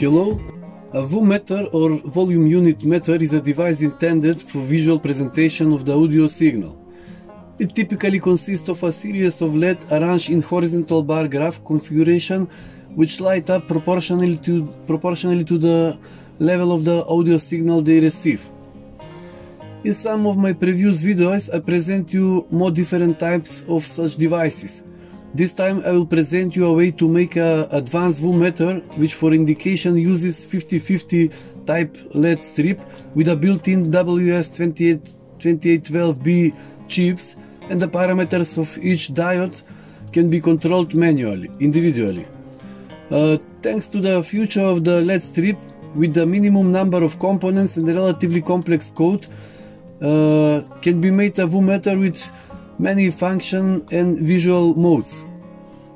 kilo. A VU meter or volume unit meter is a device intended for visual presentation of the audio signal. It typically consists of a series of LED arranged in horizontal bar graph configuration which light up proportionally to, proportionally to the level of the audio signal they receive. In some of my previous videos I present you more different types of such devices. This time I will present you a way to make a advanced VU meter which for indication uses 50-50 type LED strip with a built-in WS2812B chips and the parameters of each diode can be controlled manually, individually. Uh, thanks to the future of the LED strip with the minimum number of components and relatively complex code uh, can be made a VU meter with many function and visual modes.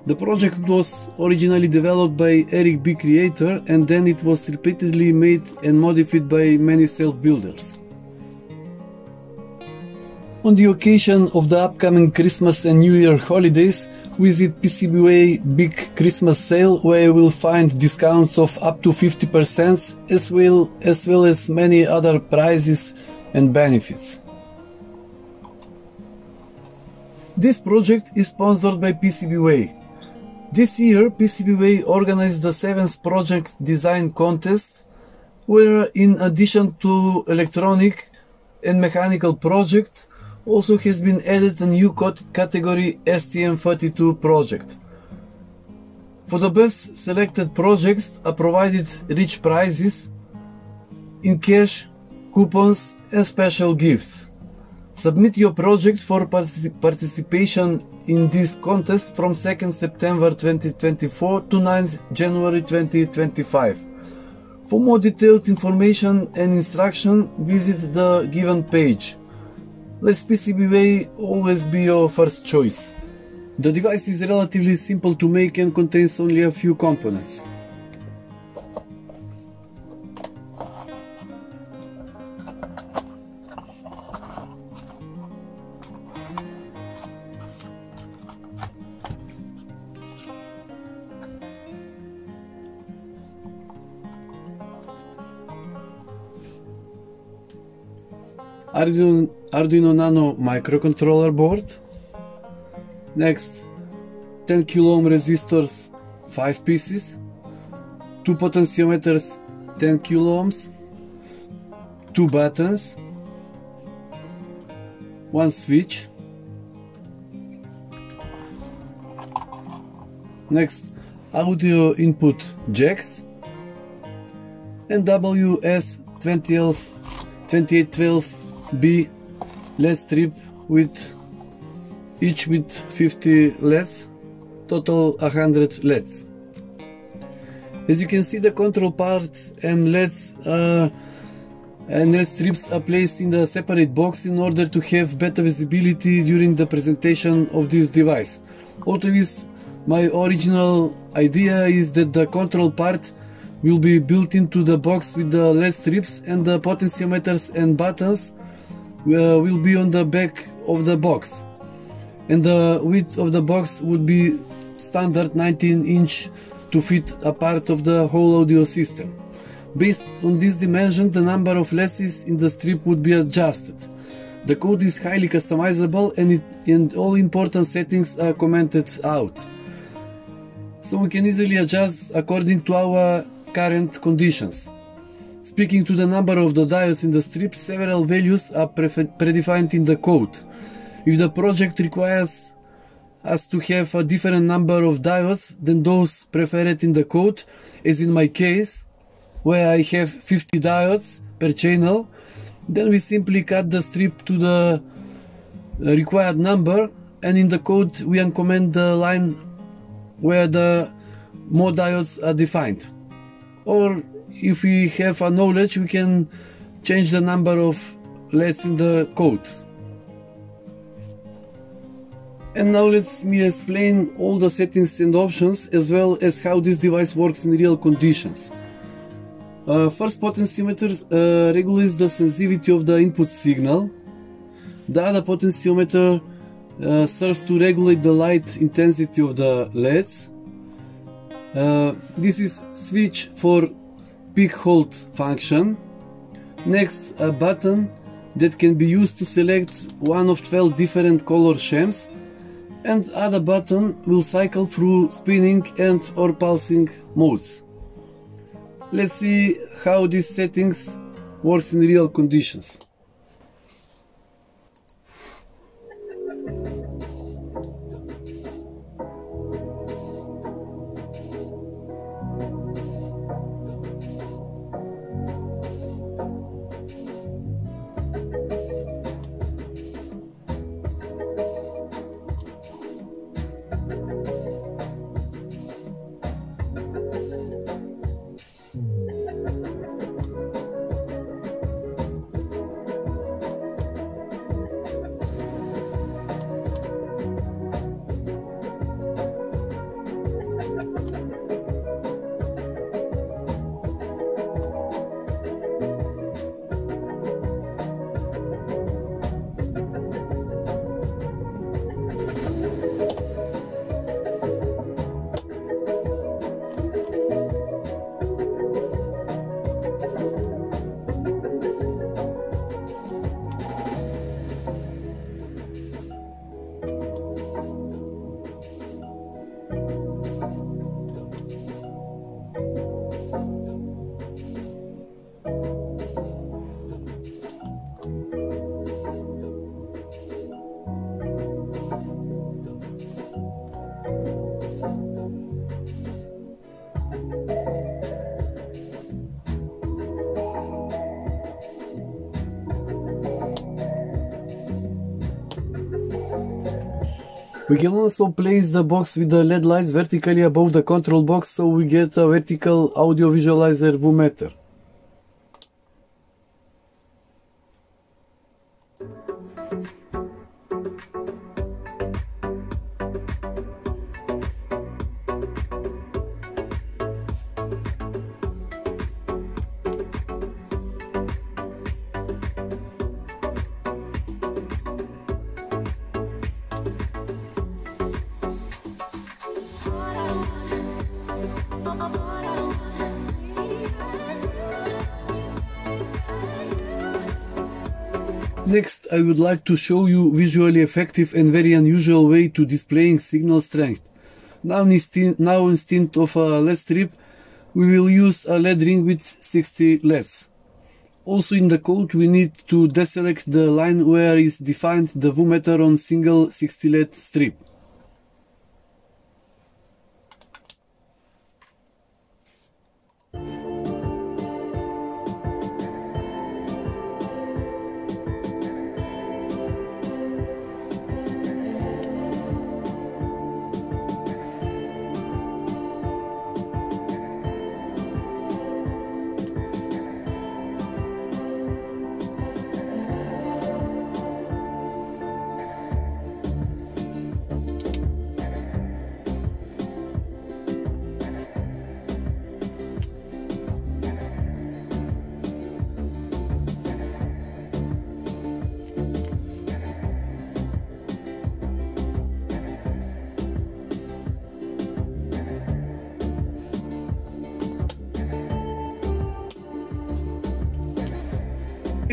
The project was originally developed by Eric B. Creator and then it was repeatedly made and modified by many self-builders. On the occasion of the upcoming Christmas and New Year holidays, visit PCBWay Big Christmas Sale where you will find discounts of up to 50% as well as, well as many other prizes and benefits. This project is sponsored by PCBWay. This year, PCBWay organized the 7th Project Design Contest, where in addition to electronic and mechanical project, also has been added a new category STM32 project. For the best selected projects are provided rich prizes in cash, coupons and special gifts. Submit your project for participation in this contest from 2nd September 2024 to 9th January 2025. For more detailed information and instruction, visit the given page. Let PCBWay always be your first choice. The device is relatively simple to make and contains only a few components. Arduino, Arduino Nano microcontroller board. Next, 10 kilo ohm resistors, 5 pieces. Two potentiometers, 10 kilo ohms. Two buttons. One switch. Next, audio input jacks and WS2012 2812 B LED strip with each with 50 LEDs, total 100 LEDs. As you can see the control part and LEDs uh, and LED strips are placed in the separate box in order to have better visibility during the presentation of this device. Always my original idea is that the control part will be built into the box with the LED strips and the potentiometers and buttons Uh, will be on the back of the box and the width of the box would be standard 19 inch to fit a part of the whole audio system. Based on this dimension the number of LEDs in the strip would be adjusted. The code is highly customizable and, it, and all important settings are commented out. So we can easily adjust according to our current conditions. Speaking to the number of the diodes in the strip, several values are predefined in the code. If the project requires us to have a different number of diodes than those preferred in the code, as in my case, where I have 50 diodes per channel, then we simply cut the strip to the required number and in the code we uncomment the line where the more diodes are defined. Or if we have a knowledge we can change the number of LEDs in the code. And now let me explain all the settings and options as well as how this device works in real conditions. Uh, first potentiometer uh, regulates the sensitivity of the input signal. The other potentiometer uh, serves to regulate the light intensity of the LEDs. Uh, this is switch for peak hold function. Next, a button that can be used to select one of 12 different color schemes and other button will cycle through spinning and or pulsing modes. Let's see how these settings works in real conditions. We can also place the box with the LED lights vertically above the control box so we get a vertical audio visualizer Vumeter. Next, I would like to show you visually effective and very unusual way to displaying signal strength. Now instead, now instead of a LED strip, we will use a LED ring with 60 LEDs. Also in the code we need to deselect the line where is defined the Vumeter on single 60 LED strip.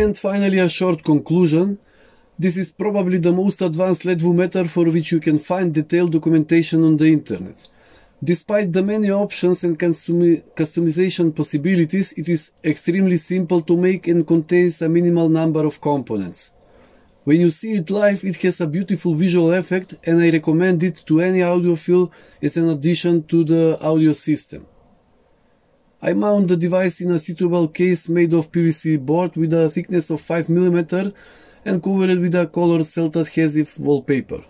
And finally a short conclusion. This is probably the most advanced LED Vumeter for which you can find detailed documentation on the internet. Despite the many options and customization possibilities, it is extremely simple to make and contains a minimal number of components. When you see it live, it has a beautiful visual effect and I recommend it to any audiophile as an addition to the audio system. I mount the device in a suitable case made of PVC board with a thickness of 5mm and covered with a color celt adhesive wallpaper.